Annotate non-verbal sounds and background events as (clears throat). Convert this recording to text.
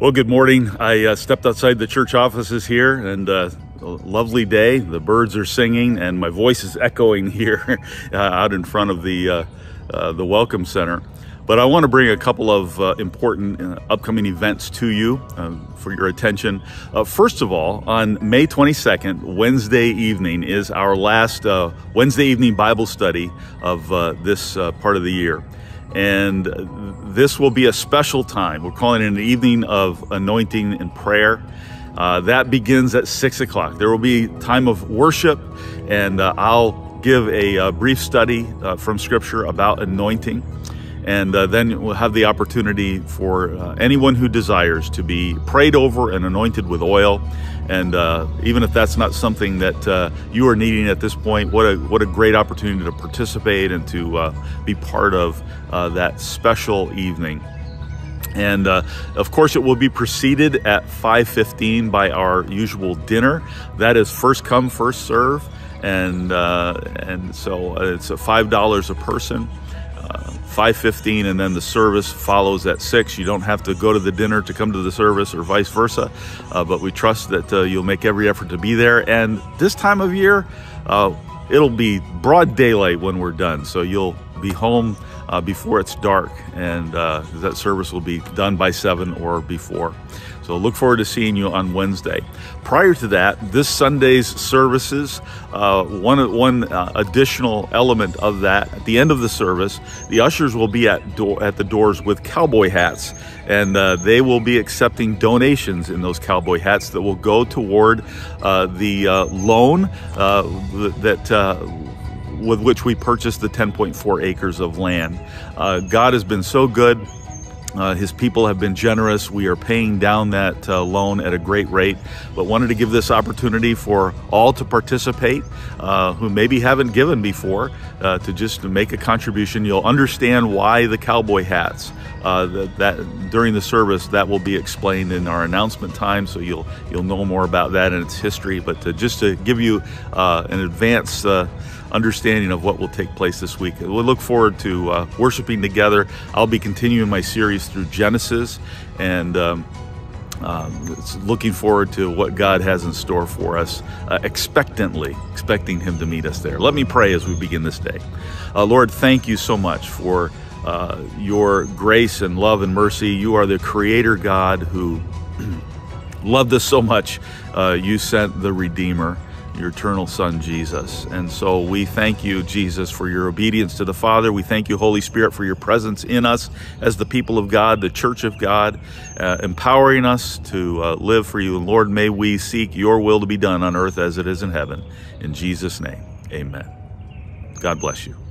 Well, good morning. I uh, stepped outside the church offices here and uh, a lovely day. The birds are singing and my voice is echoing here (laughs) uh, out in front of the, uh, uh, the Welcome Center. But I want to bring a couple of uh, important upcoming events to you for your attention. first of all, on May 22nd, Wednesday evening, is our last Wednesday evening Bible study of this part of the year. And this will be a special time. We're calling it an evening of anointing and prayer. Uh, that begins at six o'clock. There will be time of worship, and uh, I'll give a, a uh, brief study uh, from Scripture about anointing. And uh, then we'll have the opportunity for uh, anyone who desires to be prayed over and anointed with oil. And uh, even if that's not something that uh, you are needing at this point, what a what a great opportunity to participate and to uh, be part of uh, that special evening. And of course, it will be preceded at 5:15 by our usual dinner. That is first come, first serve, and and so it's five dollars a person. 5.15 and then the service follows at 6. You don't have to go to the dinner to come to the service or vice versa, uh, but we trust that uh, you'll make every effort to be there. And this time of year, uh, it'll be broad daylight when we're done, so you'll be home uh, before it's dark, and uh, that service will be done by 7 or before. So look forward to seeing you on Wednesday. Prior to that, this Sunday's services, uh, one, one uh, additional element of that, at the end of the service, the ushers will be at, door, at the doors with cowboy hats, and uh, they will be accepting donations in those cowboy hats that will go toward uh, the loan that with which we purchased the 10.4 acres of land. Uh, God has been so good. Uh, his people have been generous. We are paying down that uh, loan at a great rate, but wanted to give this opportunity for all to participate uh, who maybe haven't given before uh, to just make a contribution. You'll understand why the cowboy hats. Uh, that, that, during the service that will be explained in our announcement time, so you'll you'll know more about that and its history. But to, just to give you uh, an advance understanding of what will take place this week. We look forward to uh, worshiping together. I'll be continuing my series through Genesis and um, uh, looking forward to what God has in store for us, uh, expectantly, expecting Him to meet us there. Let me pray as we begin this day. Uh, Lord, thank you so much for uh, your grace and love and mercy. You are the Creator God who (clears throat) loved us so much. Uh, you sent the Redeemer your eternal Son, Jesus. And so we thank you, Jesus, for your obedience to the Father. We thank you, Holy Spirit, for your presence in us as the people of God, the church of God, uh, empowering us to uh, live for you. And Lord, may we seek your will to be done on earth as it is in heaven. In Jesus' name, amen. God bless you.